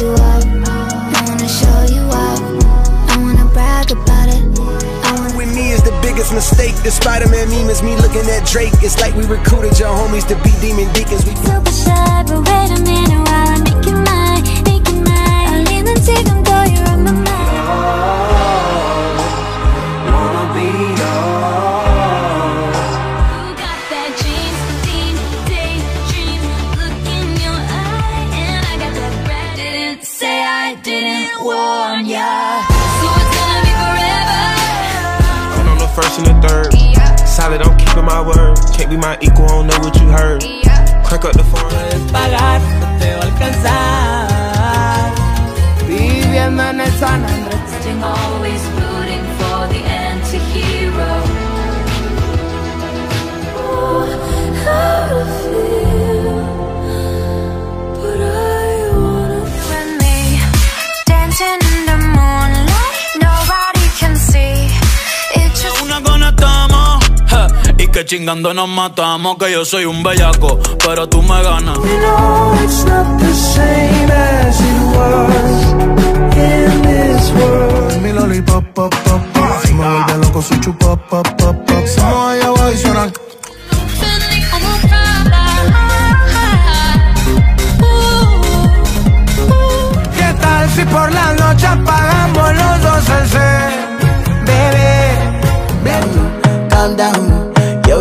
you up. I wanna show you up. I wanna brag about it. With me is the biggest mistake. The Spider-Man meme is me looking at Drake. It's like we recruited your homies to be demon deacons. We super shy, but wait a minute while I make you And I'm the first and the third. Solid, I'm keeping my word. Can't be my equal, I don't know what you heard. Crank up the phone. pagar, no te va a alcanzar. Viviendo en el San Andrés. Que chingando nos matamos. Que yo soy un bellaco, pero tú me ganas. No, it's not the same as it was in this world. Mi lollipop, pop, pop, pop. Si me vuelve loco, su chupa, pop, pop, pop. Somos allá abajo y suenan. ¿Qué tal si por la noche apagamos los dos el cel? Bebé, down, calm down.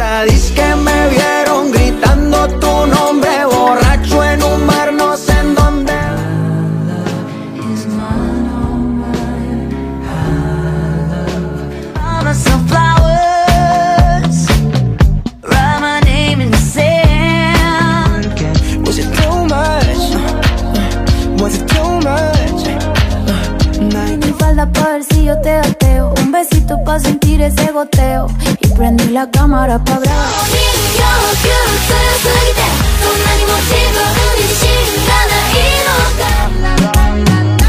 Ahora dice que me vieron gritando tu nombre borracho en un bar no sé en dónde. Gateo. Un besito pa' sentir ese goteo. Y prendí la cámara pa' grabar.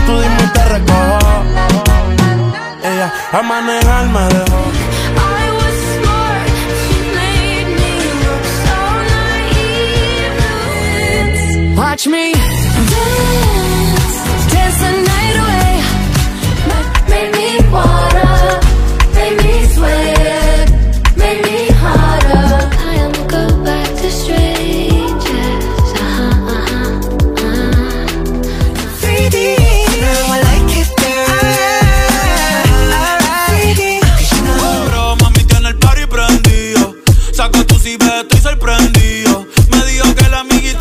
Tú dime te recojo. Ella a manejar me dejó. I was estoy sorprendido. Me dijo que la amiguita